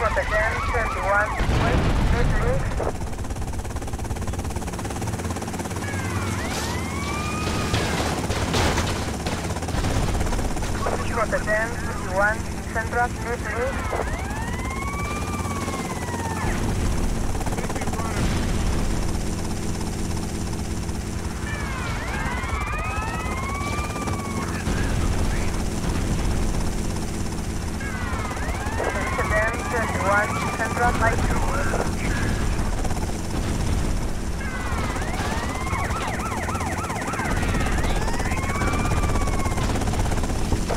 Rotterdam 71 West Midlink. Rotterdam 21 Central Midlink. Rotterdam 21 Central High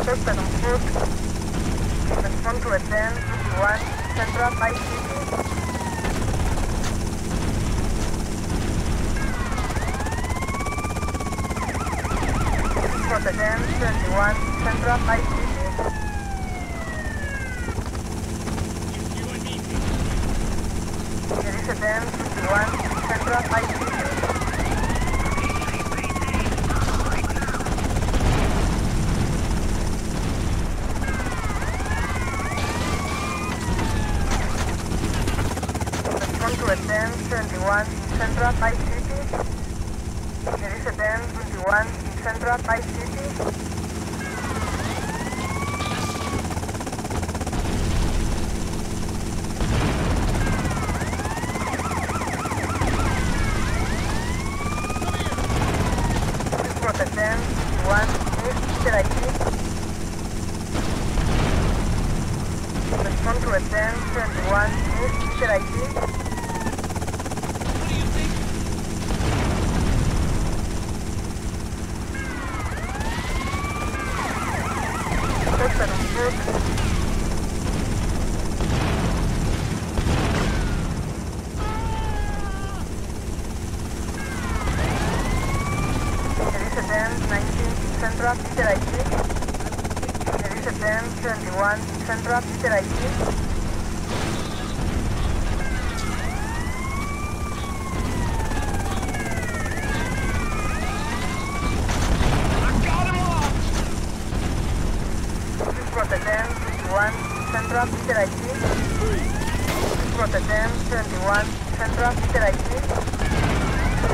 Suspect on foot. Respond to attend 21 Central High City. Rotterdam 21 Central High 51 Central High. Respond to attend 71 Central High City. Jerusalem 51 Central High City. Rotterdam 51 East Cherokee. Respond to attend 71 East Cherokee. Jerusalem 19 Central Cherokee. Jerusalem 21 Central Cherokee. Rotterdam 21 Central Cherokee. Rotterdam 21 Central Cherokee.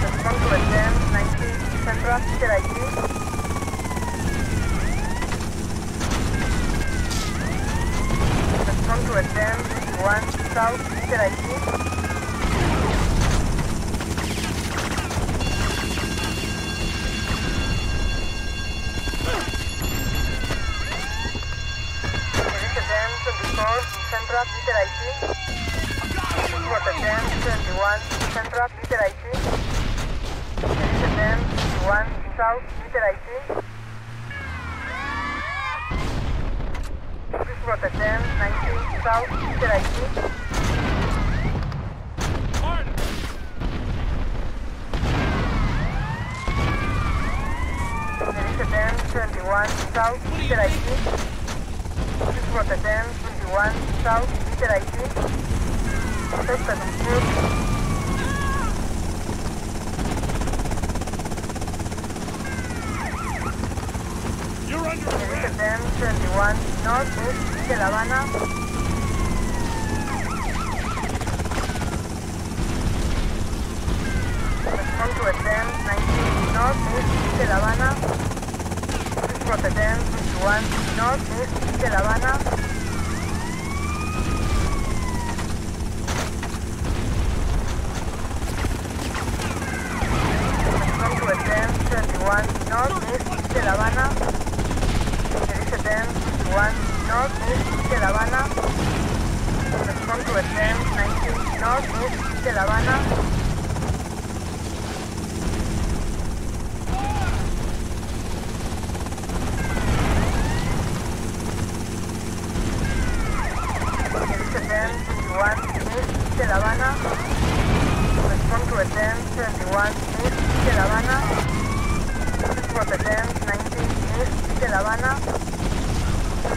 Respond to attend 19 Central Cherokee. Respond to attend 51 South. Jerusalem 24 Central Cherokee. Rotterdam 21 Central. Jerusalem one south, meter 18. Swiss Rota 10, 19 south, meter 18. Martin. 10, 21 south, meter 18. Swiss Rota 10, 21 south, meter 18. Testa Concur. STM-21 northwest de La Habana. Respond to STM-19 northwest de La Habana. 21, de La Habana. Respond to STM-21 northwest de La Habana. 7, 1 north, east de La Habana. Respond to attempt 19 north, east de La Habana. East de La Habana, respond to attempt 21 East de La Habana, respond to attempt 19 East de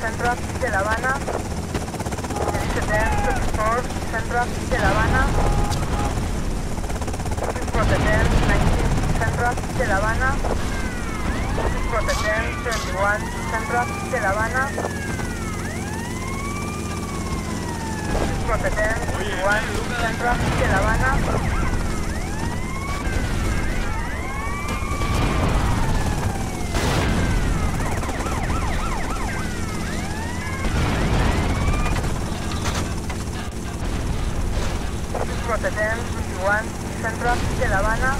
Centro de La Habana, Centro de La Habana, Proteger 19, Centro de La Habana, Proteger 21, Centro de La Habana, Proteger 21, Centro de La Habana. 1021 Central de La Habana.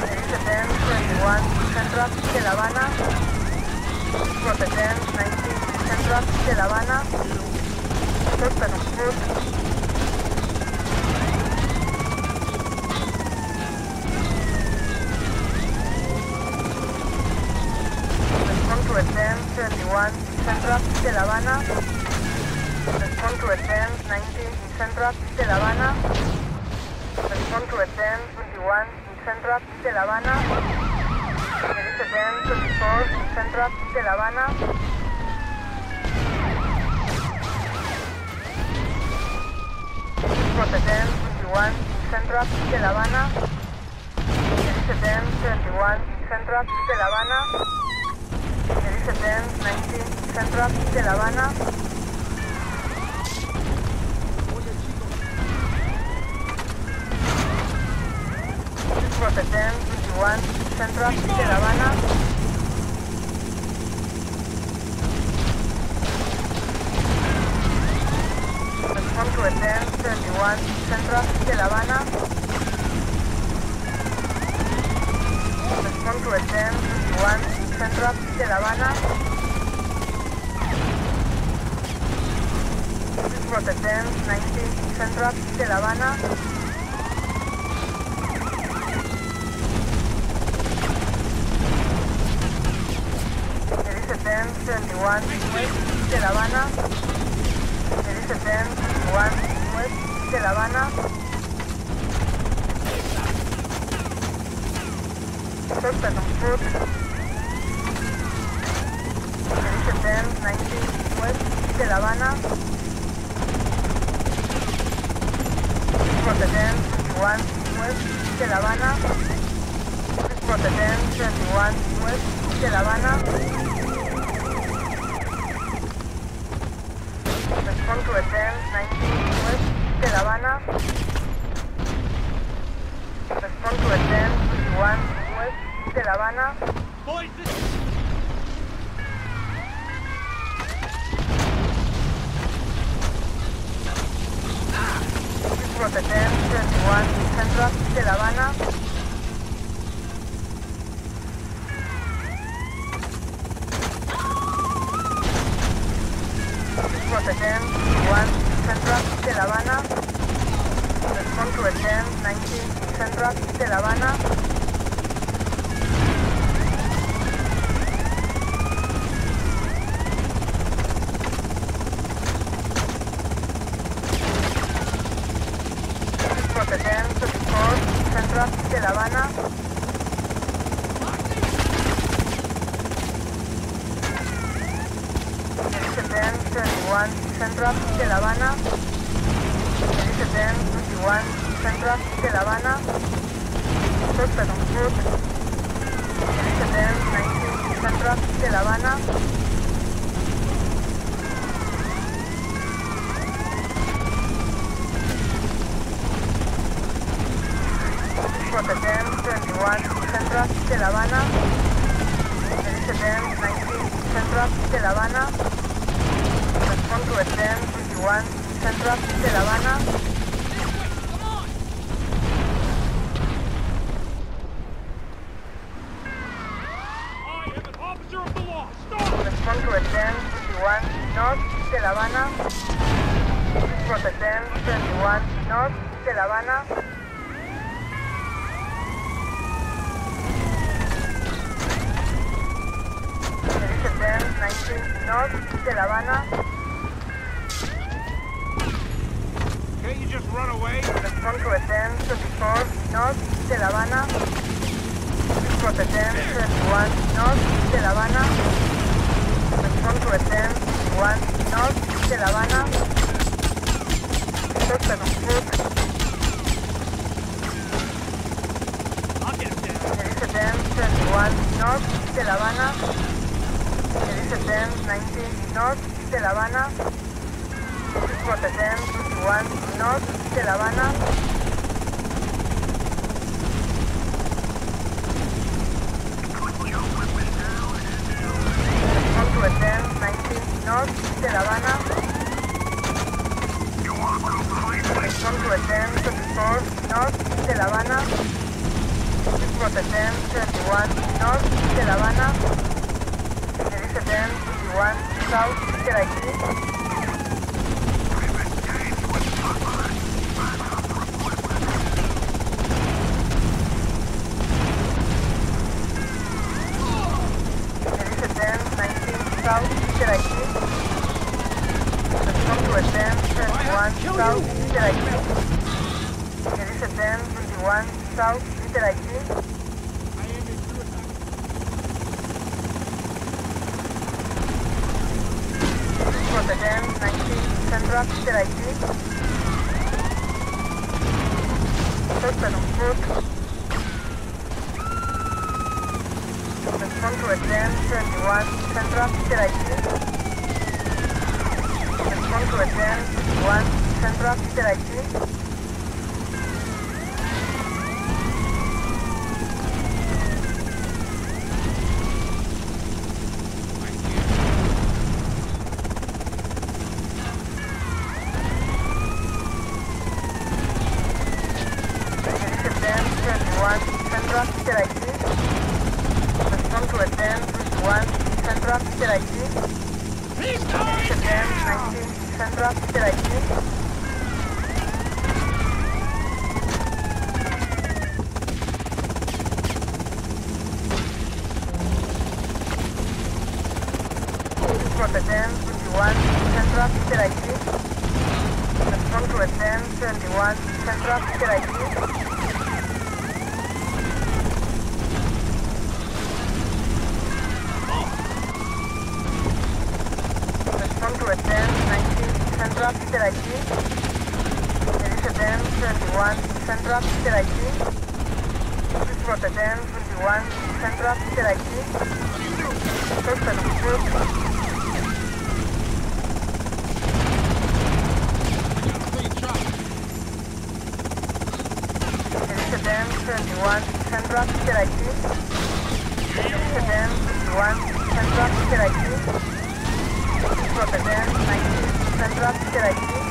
1021 Central de La Habana. 1019 Central de La Habana. Respond to 1021 de La Habana. Respond to 10 attend 19 Central de La Habana. Respond to attend 21 Central de La Habana. Release attend 24 Central de La Habana. Attend 21 Central de La Habana. Attend 21 Central de La Habana. Attend 19 Central de La Habana. 21 Central de La Habana. Respond to attend 21 Central de La Habana. Respond to attend 21 Central de La Habana. Report attend 19 Central de La Habana. 71 West de La Habana. 371 West de La Habana. Suspend on foot. West de La Habana. 371 West de La Habana. 371 West de La Habana. Respond to attend 19 West de La Habana. Respond to attend 21 West de La Habana. Boys, this Report attend 21 Central de La Habana. Report attend 21 Central de La Habana. Respond to attend 19 Central de La Habana. Central de La Habana. Attend 21 Central de La Habana. Suspect on foot. 19 Central de La Habana. Attend 21 Central de La Habana. Attend 19 Central de La Habana respond to 51 Central de La Habana. respond to north de La Habana. Respond to north de La Habana. North de La Habana. Just run away? Respond to a 1024 North Little Havana. Respond to a 1021 North Little Havana. La Habana. Central de Haití. Suspect on foot. Respond to a 1021 Central de Haití. Respond to a 1021 Central de Haití. There is a 1021 Central de Haití. Respond to a 1021 Central de Haití. He's There going is a 1019 Central de Haití. For the 1021 Central de Haití. Respond to a 1021 Central de Haití. Respond to a 1019 Central de Haití. There is a 1021 Central de Haití. This is for the 1021 Central de Haití. Suspect on 21, 10 drop, Kirachi. Rotterdam, 1, 10 drop, Kirachi. Rotterdam, 19, 10 drop, Kirachi.